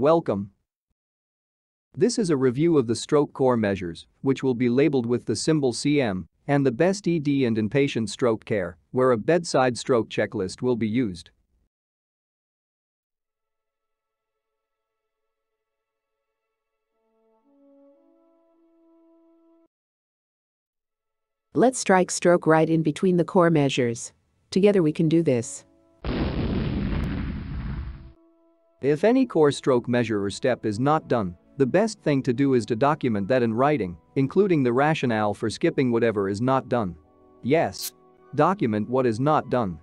Welcome. This is a review of the stroke core measures, which will be labeled with the symbol CM and the best ED and inpatient stroke care, where a bedside stroke checklist will be used. Let's strike stroke right in between the core measures. Together we can do this. If any core stroke measure or step is not done, the best thing to do is to document that in writing, including the rationale for skipping whatever is not done. Yes. Document what is not done.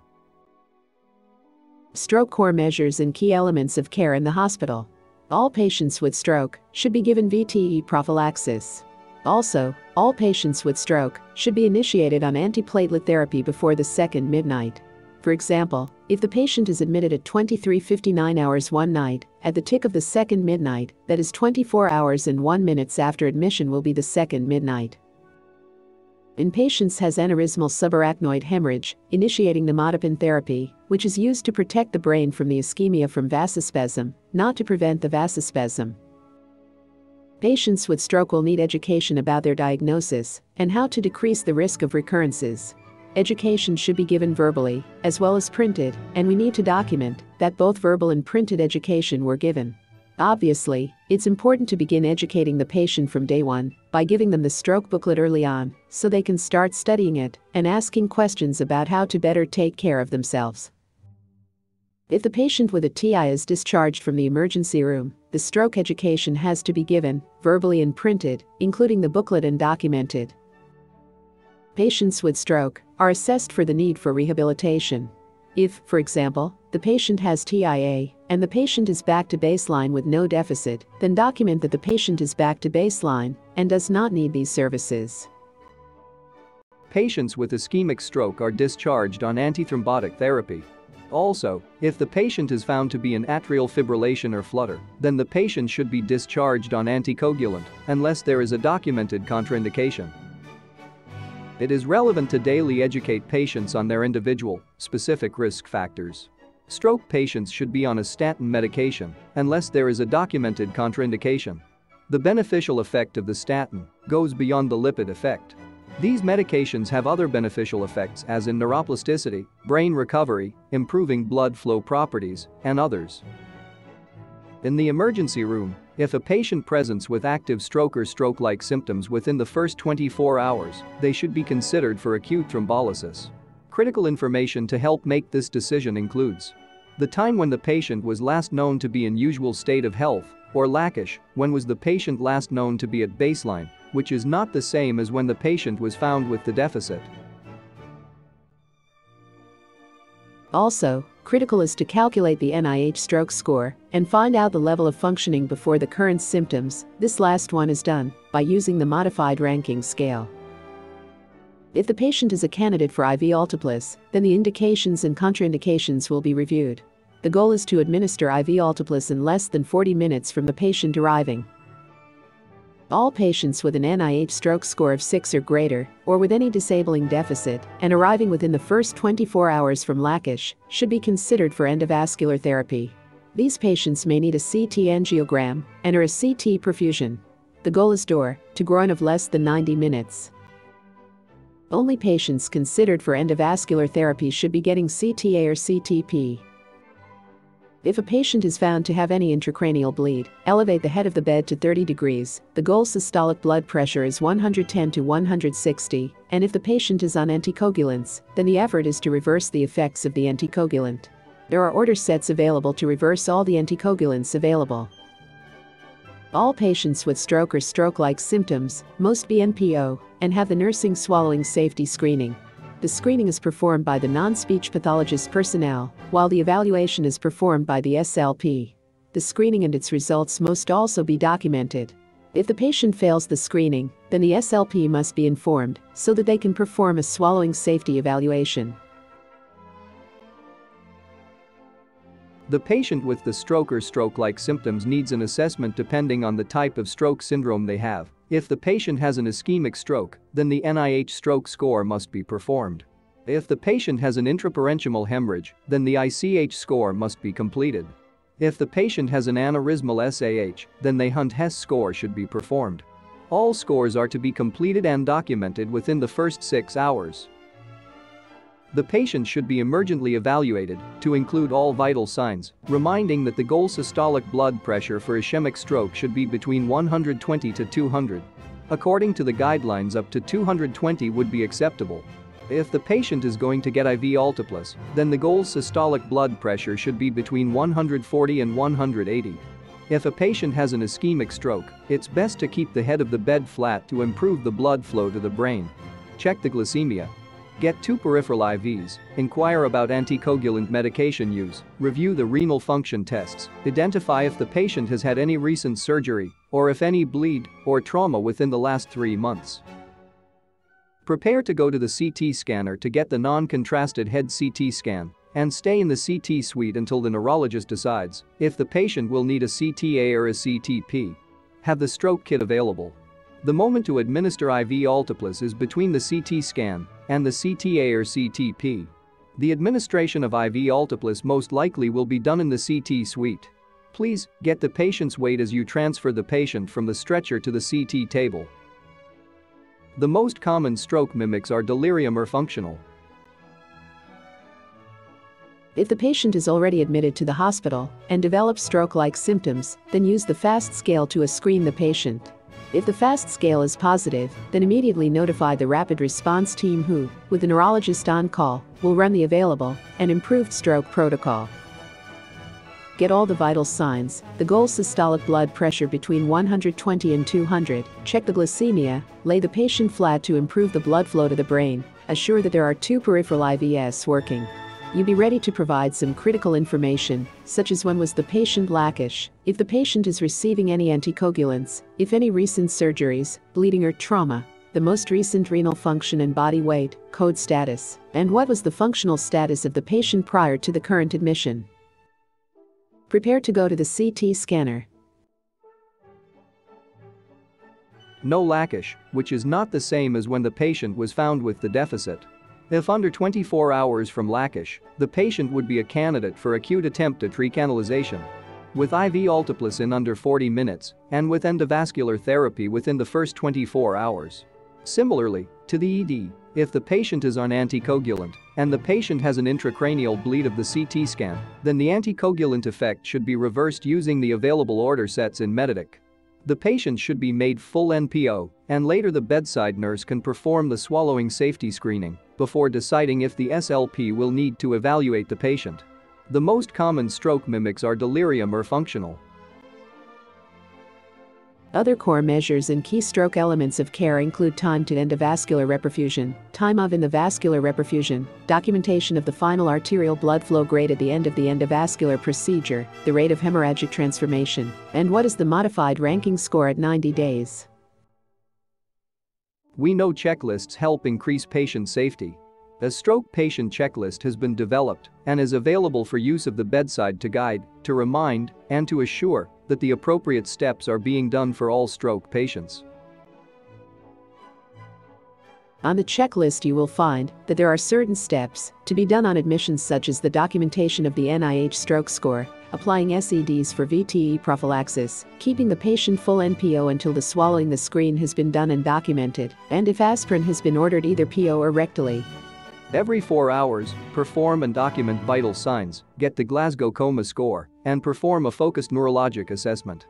Stroke core measures and key elements of care in the hospital. All patients with stroke should be given VTE prophylaxis. Also, all patients with stroke should be initiated on antiplatelet therapy before the second midnight. For example, if the patient is admitted at 23:59 hours one night, at the tick of the second midnight, that is 24 hours and 1 minutes after admission will be the second midnight. In patients has aneurysmal subarachnoid hemorrhage, initiating nimodipine therapy, which is used to protect the brain from the ischemia from vasospasm, not to prevent the vasospasm. Patients with stroke will need education about their diagnosis and how to decrease the risk of recurrences. Education should be given verbally, as well as printed, and we need to document that both verbal and printed education were given. Obviously, it's important to begin educating the patient from day one by giving them the stroke booklet early on so they can start studying it and asking questions about how to better take care of themselves. If the patient with a TIA is discharged from the emergency room, the stroke education has to be given, verbally and printed, including the booklet and documented. Patients with stroke are assessed for the need for rehabilitation. If, for example, the patient has TIA and the patient is back to baseline with no deficit, then document that the patient is back to baseline and does not need these services. Patients with ischemic stroke are discharged on antithrombotic therapy also, if the patient is found to be in atrial fibrillation or flutter, then the patient should be discharged on anticoagulant unless there is a documented contraindication. It is relevant to daily educate patients on their individual, specific risk factors. Stroke patients should be on a statin medication unless there is a documented contraindication. The beneficial effect of the statin goes beyond the lipid effect. These medications have other beneficial effects as in neuroplasticity, brain recovery, improving blood flow properties, and others. In the emergency room, if a patient presents with active stroke or stroke-like symptoms within the first 24 hours, they should be considered for acute thrombolysis. Critical information to help make this decision includes the time when the patient was last known to be in usual state of health, or LKUSH, when was the patient last known to be at baseline, which is not the same as when the patient was found with the deficit. Also, critical is to calculate the NIH stroke score and find out the level of functioning before the current symptoms. This last one is done by using the modified Rankin scale. If the patient is a candidate for IV alteplase, then the indications and contraindications will be reviewed. The goal is to administer IV alteplase in less than 40 minutes from the patient arriving. All patients with an NIH stroke score of 6 or greater, or with any disabling deficit, and arriving within the first 24 hours from LKUSH, should be considered for endovascular therapy. These patients may need a CT angiogram and or a CT perfusion. The goal is door to groin of less than 90 minutes. Only patients considered for endovascular therapy should be getting CTA or CTP. If a patient is found to have any intracranial bleed, elevate the head of the bed to 30 degrees. The goal systolic blood pressure is 110 to 160, and if the patient is on anticoagulants, then the effort is to reverse the effects of the anticoagulant. There are order sets available to reverse all the anticoagulants available. All patients with stroke or stroke-like symptoms must be NPO and have the nursing swallowing safety screening. The screening is performed by the non-speech pathologist personnel, while the evaluation is performed by the SLP. The screening and its results must also be documented. If the patient fails the screening, then the SLP must be informed so that they can perform a swallowing safety evaluation. The patient with the stroke or stroke-like symptoms needs an assessment depending on the type of stroke syndrome they have. If the patient has an ischemic stroke, then the NIH stroke score must be performed. If the patient has an intraparenchymal hemorrhage, then the ICH score must be completed. If the patient has an aneurysmal SAH, then the Hunt Hess score should be performed. All scores are to be completed and documented within the first six hours. The patient should be emergently evaluated to include all vital signs, reminding that the goal systolic blood pressure for ischemic stroke should be between 120 to 200. According to the guidelines up to 220 would be acceptable. If the patient is going to get IV alteplase, then the goal systolic blood pressure should be between 140 and 180. If a patient has an ischemic stroke, it's best to keep the head of the bed flat to improve the blood flow to the brain. Check the glycemia, Get two peripheral IVs, inquire about anticoagulant medication use, review the renal function tests, identify if the patient has had any recent surgery or if any bleed or trauma within the last three months. Prepare to go to the CT scanner to get the non-contrasted head CT scan and stay in the CT suite until the neurologist decides if the patient will need a CTA or a CTP. Have the stroke kit available. The moment to administer IV alteplase is between the CT scan and the CTA or CTP. The administration of IV alteplase most likely will be done in the CT suite. Please get the patient's weight as you transfer the patient from the stretcher to the CT table. The most common stroke mimics are delirium or functional. If the patient is already admitted to the hospital and develops stroke-like symptoms, then use the FAST scale to screen the patient. If the FAST scale is positive, then immediately notify the rapid response team who, with the neurologist on call, will run the available and improved stroke protocol. Get all the vital signs, the goal systolic blood pressure between 120 and 200, check the glycemia, lay the patient flat to improve the blood flow to the brain, assure that there are two peripheral IVs working. You be ready to provide some critical information, such as when was the patient LKUSH, if the patient is receiving any anticoagulants, if any recent surgeries, bleeding or trauma, the most recent renal function and body weight, code status, and what was the functional status of the patient prior to the current admission. Prepare to go to the CT scanner. No LKUSH, which is not the same as when the patient was found with the deficit. If under 24 hours from LKUSH, the patient would be a candidate for acute attempt at recanalization. With IV alteplase in under 40 minutes and with endovascular therapy within the first 24 hours. Similarly, to the ED, if the patient is on anticoagulant and the patient has an intracranial bleed of the CT scan, then the anticoagulant effect should be reversed using the available order sets in Meditech. The patient should be made full NPO, and later the bedside nurse can perform the swallowing safety screening before deciding if the SLP will need to evaluate the patient. The most common stroke mimics are delirium or functional. Other core measures and key stroke elements of care include time to endovascular reperfusion, time of endovascular reperfusion, documentation of the final arterial blood flow grade at the end of the endovascular procedure, the rate of hemorrhagic transformation, and what is the modified Rankin score at 90 days. We know checklists help increase patient safety. A stroke patient checklist has been developed and is available for use of the bedside to guide, to remind, and to assure that the appropriate steps are being done for all stroke patients. On the checklist you will find that there are certain steps to be done on admissions such as the documentation of the NIH stroke score, applying SCDs for VTE prophylaxis, keeping the patient full NPO until the swallowing the screen has been done and documented, and if aspirin has been ordered either PO or rectally. Every four hours, perform and document vital signs, get the Glasgow Coma score, and perform a focused neurologic assessment.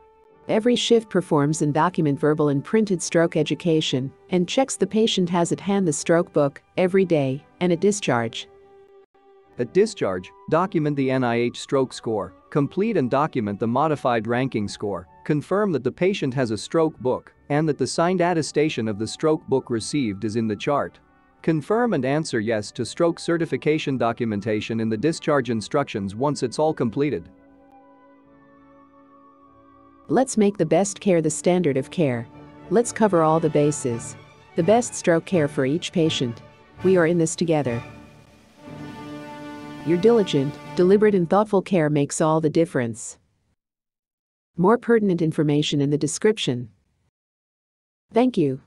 Every shift performs and document verbal and printed stroke education and checks the patient has at hand the stroke book every day and at discharge. At discharge, document the NIH stroke score, complete and document the modified Rankin score, confirm that the patient has a stroke book and that the signed attestation of the stroke book received is in the chart. Confirm and answer yes to stroke certification documentation in the discharge instructions once it's all completed. Let's make the best care the standard of care. Let's cover all the bases. The best stroke care for each patient. We are in this together. Your diligent, deliberate and thoughtful care makes all the difference. More pertinent information in the description. Thank you.